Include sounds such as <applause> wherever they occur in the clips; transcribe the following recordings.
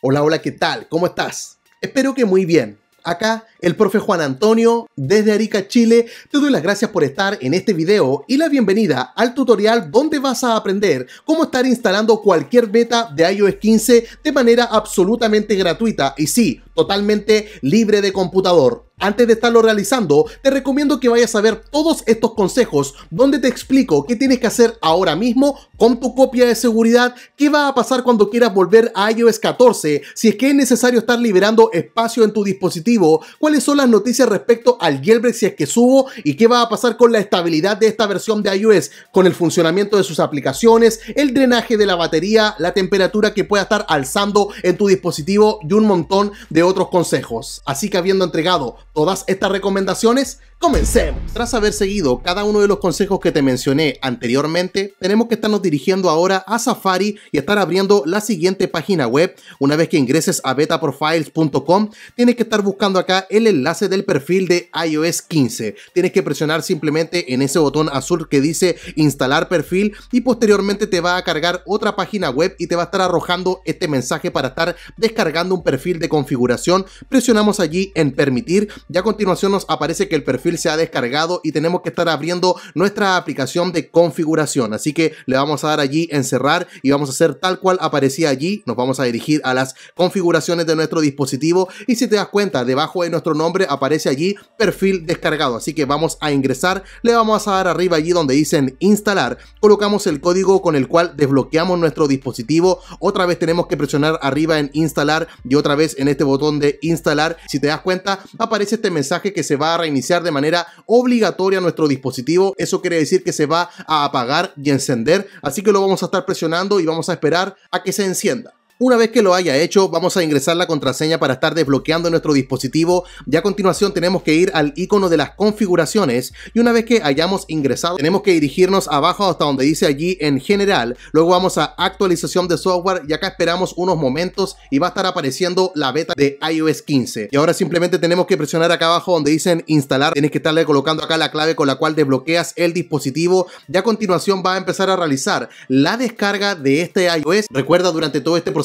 Hola, hola, ¿qué tal? ¿Cómo estás? Espero que muy bien. Acá, el profe Juan Antonio, desde Arica, Chile, te doy las gracias por estar en este video y la bienvenida al tutorial donde vas a aprender cómo estar instalando cualquier beta de iOS 15 de manera absolutamente gratuita y sí, totalmente libre de computador. Antes de estarlo realizando, te recomiendo que vayas a ver todos estos consejos donde te explico qué tienes que hacer ahora mismo con tu copia de seguridad, qué va a pasar cuando quieras volver a iOS 14, si es que es necesario estar liberando espacio en tu dispositivo, cuáles son las noticias respecto al jailbreak si es que subo y qué va a pasar con la estabilidad de esta versión de iOS, con el funcionamiento de sus aplicaciones, el drenaje de la batería, la temperatura que pueda estar alzando en tu dispositivo y un montón de otros consejos. Así que habiendo entregado todas estas recomendaciones, comencemos. Tras haber seguido cada uno de los consejos que te mencioné anteriormente, tenemos que estarnos dirigiendo ahora a Safari y estar abriendo la siguiente página web. Una vez que ingreses a betaprofiles.com, tienes que estar buscando acá el enlace del perfil de iOS 15. Tienes que presionar simplemente en ese botón azul que dice instalar perfil y posteriormente te va a cargar otra página web y te va a estar arrojando este mensaje para estar descargando un perfil de configuración. Presionamos allí en permitir y a continuación nos aparece que el perfil se ha descargado y tenemos que estar abriendo nuestra aplicación de configuración. Así que le vamos a dar allí en cerrar y vamos a hacer tal cual aparecía allí. Nos vamos a dirigir a las configuraciones de nuestro dispositivo y si te das cuenta, debajo de nuestro nombre aparece allí perfil descargado. Así que vamos a ingresar, le vamos a dar arriba allí donde dicen instalar, colocamos el código con el cual desbloqueamos nuestro dispositivo. Otra vez tenemos que presionar arriba en instalar y otra vez en este botón de instalar. Si te das cuenta, aparece este mensaje que se va a reiniciar de manera obligatoria nuestro dispositivo. Eso quiere decir que se va a apagar y encender. Así que lo vamos a estar presionando y vamos a esperar a que se encienda. Una vez que lo haya hecho, vamos a ingresar la contraseña para estar desbloqueando nuestro dispositivo. Y a continuación tenemos que ir al icono de las configuraciones y una vez que hayamos ingresado, tenemos que dirigirnos abajo hasta donde dice allí en general, luego vamos a actualización de software y acá esperamos unos momentos y va a estar apareciendo la beta de iOS 15 y ahora simplemente tenemos que presionar acá abajo donde dicen instalar, tienes que estarle colocando acá la clave con la cual desbloqueas el dispositivo. Y a continuación va a empezar a realizar la descarga de este iOS, recuerda durante todo este proceso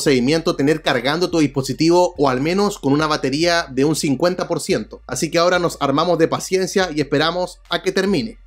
tener cargando tu dispositivo o al menos con una batería de un 50%. Así que ahora nos armamos de paciencia y esperamos a que termine.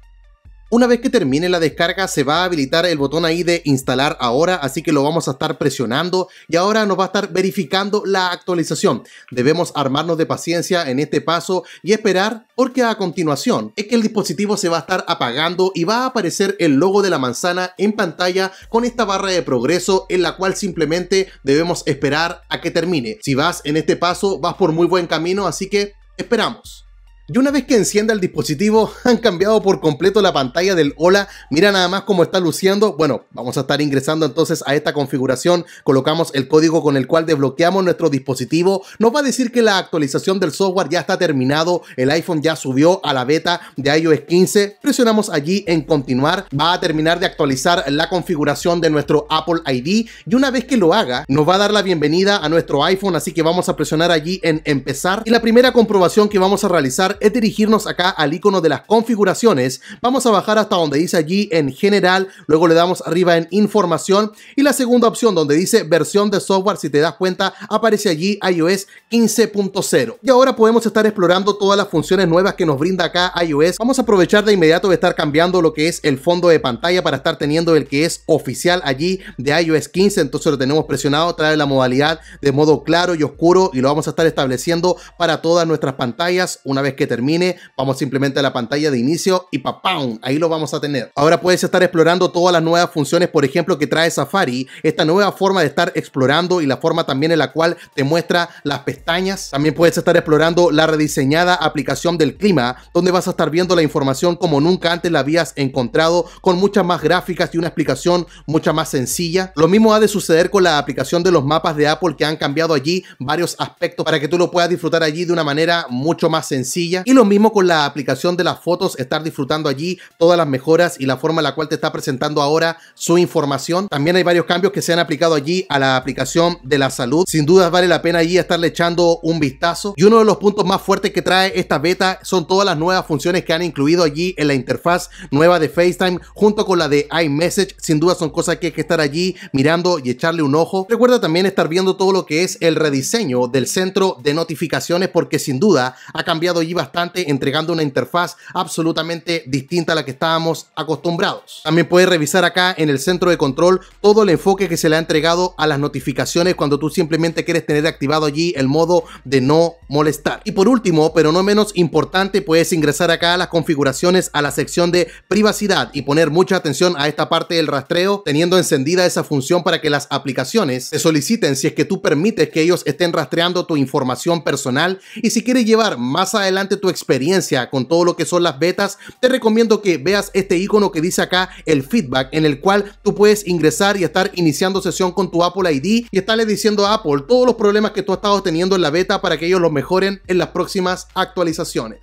Una vez que termine la descarga se va a habilitar el botón ahí de instalar ahora, así que lo vamos a estar presionando y ahora nos va a estar verificando la actualización. Debemos armarnos de paciencia en este paso y esperar porque a continuación es que el dispositivo se va a estar apagando y va a aparecer el logo de la manzana en pantalla con esta barra de progreso en la cual simplemente debemos esperar a que termine. Si vas en este paso vas por muy buen camino, así que esperamos. Y una vez que encienda el dispositivo, <laughs> han cambiado por completo la pantalla del Hola. Mira nada más cómo está luciendo. Bueno, vamos a estar ingresando entonces a esta configuración. Colocamos el código con el cual desbloqueamos nuestro dispositivo. Nos va a decir que la actualización del software ya está terminado. El iPhone ya subió a la beta de iOS 15. Presionamos allí en continuar. Va a terminar de actualizar la configuración de nuestro Apple ID. Y una vez que lo haga, nos va a dar la bienvenida a nuestro iPhone. Así que vamos a presionar allí en empezar. Y la primera comprobación que vamos a realizar es dirigirnos acá al icono de las configuraciones. Vamos a bajar hasta donde dice allí en general, luego le damos arriba en información y la segunda opción donde dice versión de software, si te das cuenta, aparece allí iOS 15.0. Y ahora podemos estar explorando todas las funciones nuevas que nos brinda acá iOS. Vamos a aprovechar de inmediato de estar cambiando lo que es el fondo de pantalla para estar teniendo el que es oficial allí de iOS 15. Entonces lo tenemos presionado, trae la modalidad de modo claro y oscuro y lo vamos a estar estableciendo para todas nuestras pantallas una vez que termine, vamos simplemente a la pantalla de inicio y ¡papam! Ahí lo vamos a tener. Ahora puedes estar explorando todas las nuevas funciones, por ejemplo, que trae Safari, esta nueva forma de estar explorando y la forma también en la cual te muestra las pestañas. También puedes estar explorando la rediseñada aplicación del clima, donde vas a estar viendo la información como nunca antes la habías encontrado, con muchas más gráficas y una explicación mucha más sencilla. Lo mismo ha de suceder con la aplicación de los mapas de Apple que han cambiado allí varios aspectos para que tú lo puedas disfrutar allí de una manera mucho más sencilla Y lo mismo con la aplicación de las fotos, estar disfrutando allí todas las mejoras y la forma en la cual te está presentando ahora su información. También hay varios cambios que se han aplicado allí a la aplicación de la salud. Sin dudas vale la pena allí estarle echando un vistazo. Y uno de los puntos más fuertes que trae esta beta son todas las nuevas funciones que han incluido allí en la interfaz nueva de FaceTime junto con la de iMessage. Sin duda son cosas que hay que estar allí mirando y echarle un ojo. Recuerda también estar viendo todo lo que es el rediseño del centro de notificaciones porque sin duda ha cambiado allí bastante entregando una interfaz absolutamente distinta a la que estábamos acostumbrados. También puedes revisar acá en el centro de control todo el enfoque que se le ha entregado a las notificaciones cuando tú simplemente quieres tener activado allí el modo de no molestar. Y por último, pero no menos importante, puedes ingresar acá a las configuraciones a la sección de privacidad y poner mucha atención a esta parte del rastreo, teniendo encendida esa función para que las aplicaciones te soliciten si es que tú permites que ellos estén rastreando tu información personal y si quieres llevar más adelante tu experiencia con todo lo que son las betas, te recomiendo que veas este icono que dice acá el feedback en el cual tú puedes ingresar y estar iniciando sesión con tu Apple ID y estarle diciendo a Apple todos los problemas que tú has estado teniendo en la beta para que ellos los mejoren en las próximas actualizaciones.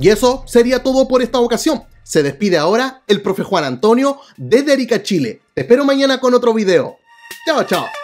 Y eso sería todo por esta ocasión. Se despide ahora el profe Juan Antonio desde Erika, Chile. Te espero mañana con otro video. Chao, chao.